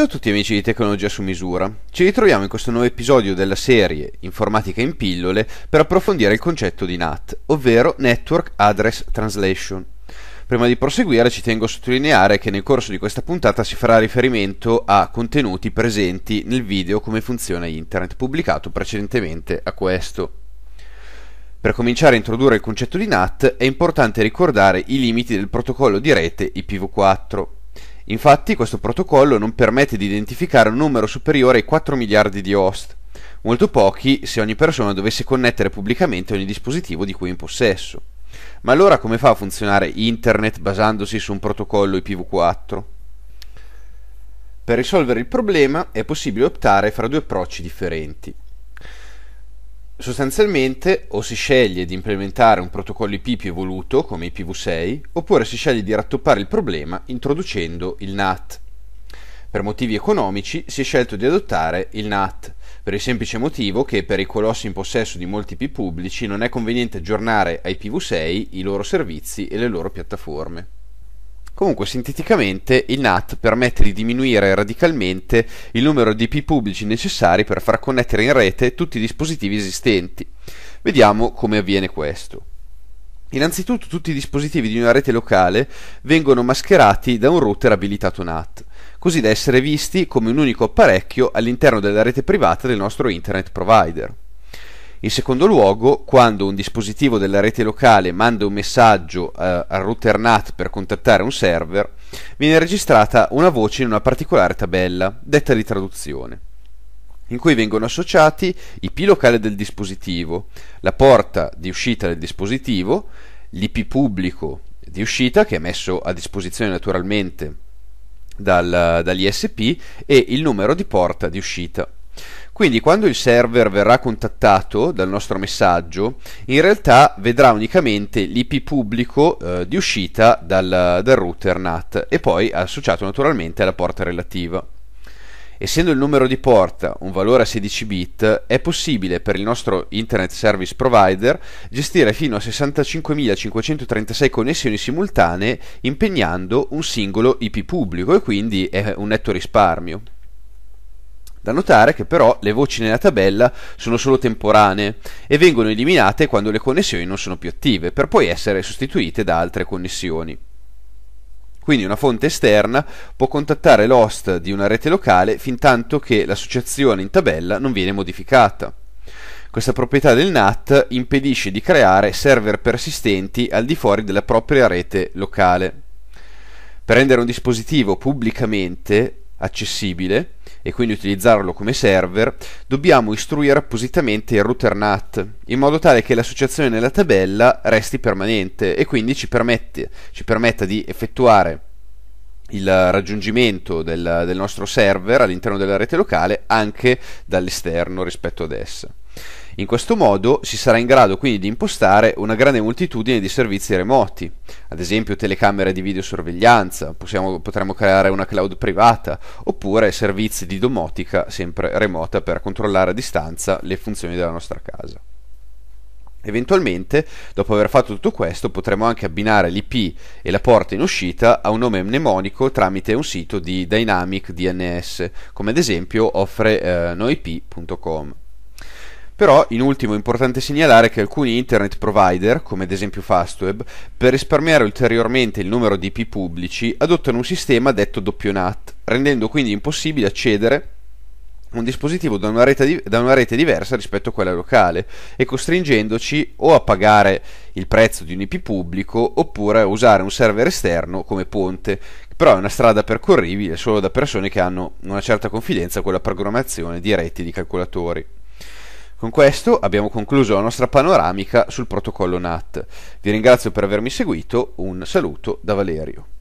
Ciao a tutti amici di Tecnologia su misura. Ci ritroviamo in questo nuovo episodio della serie Informatica in pillole per approfondire il concetto di NAT, ovvero Network Address Translation. Prima di proseguire ci tengo a sottolineare che nel corso di questa puntata si farà riferimento a contenuti presenti nel video Come funziona Internet, pubblicato precedentemente a questo. Per cominciare a introdurre il concetto di NAT è importante ricordare i limiti del protocollo di rete IPv4. Infatti questo protocollo non permette di identificare un numero superiore ai 4 miliardi di host, molto pochi se ogni persona dovesse connettere pubblicamente ogni dispositivo di cui è in possesso. Ma allora come fa a funzionare Internet basandosi su un protocollo IPv4? Per risolvere il problema è possibile optare fra due approcci differenti. Sostanzialmente o si sceglie di implementare un protocollo IP più evoluto come IPv6 oppure si sceglie di rattoppare il problema introducendo il NAT. Per motivi economici si è scelto di adottare il NAT, per il semplice motivo che per i colossi in possesso di molti IP pubblici non è conveniente aggiornare a IPv6 i loro servizi e le loro piattaforme. Comunque, sinteticamente, il NAT permette di diminuire radicalmente il numero di IP pubblici necessari per far connettere in rete tutti i dispositivi esistenti. Vediamo come avviene questo. Innanzitutto tutti i dispositivi di una rete locale vengono mascherati da un router abilitato NAT, così da essere visti come un unico apparecchio all'interno della rete privata del nostro internet provider. In secondo luogo, quando un dispositivo della rete locale manda un messaggio eh, al router NAT per contattare un server, viene registrata una voce in una particolare tabella, detta di traduzione, in cui vengono associati IP locale del dispositivo, la porta di uscita del dispositivo, l'IP pubblico di uscita che è messo a disposizione naturalmente dal, dall'ISP e il numero di porta di uscita. Quindi quando il server verrà contattato dal nostro messaggio, in realtà vedrà unicamente l'IP pubblico eh, di uscita dal, dal router NAT e poi associato naturalmente alla porta relativa. Essendo il numero di porta un valore a 16 bit, è possibile per il nostro Internet Service Provider gestire fino a 65.536 connessioni simultanee impegnando un singolo IP pubblico e quindi è un netto risparmio. Da notare che però le voci nella tabella sono solo temporanee e vengono eliminate quando le connessioni non sono più attive, per poi essere sostituite da altre connessioni. Quindi una fonte esterna può contattare l'host di una rete locale fin tanto che l'associazione in tabella non viene modificata. Questa proprietà del NAT impedisce di creare server persistenti al di fuori della propria rete locale. Per rendere un dispositivo pubblicamente accessibile e quindi utilizzarlo come server, dobbiamo istruire appositamente il router NAT in modo tale che l'associazione nella tabella resti permanente e quindi ci, permette, ci permetta di effettuare il raggiungimento del, del nostro server all'interno della rete locale anche dall'esterno rispetto ad essa. In questo modo si sarà in grado quindi di impostare una grande moltitudine di servizi remoti, ad esempio telecamere di videosorveglianza, possiamo, potremmo creare una cloud privata, oppure servizi di domotica sempre remota per controllare a distanza le funzioni della nostra casa. Eventualmente, dopo aver fatto tutto questo, potremo anche abbinare l'IP e la porta in uscita a un nome mnemonico tramite un sito di Dynamic DNS, come ad esempio offre eh, noip.com. Però, in ultimo, è importante segnalare che alcuni internet provider, come ad esempio Fastweb, per risparmiare ulteriormente il numero di IP pubblici, adottano un sistema detto doppio NAT, rendendo quindi impossibile accedere un dispositivo da una, di- da una, rete diversa rispetto a quella locale e costringendoci o a pagare il prezzo di un IP pubblico oppure a usare un server esterno come ponte, però è una strada percorribile solo da persone che hanno una certa confidenza con la programmazione di reti di calcolatori. Con questo abbiamo concluso la nostra panoramica sul protocollo NAT. Vi ringrazio per avermi seguito, un saluto da Valerio.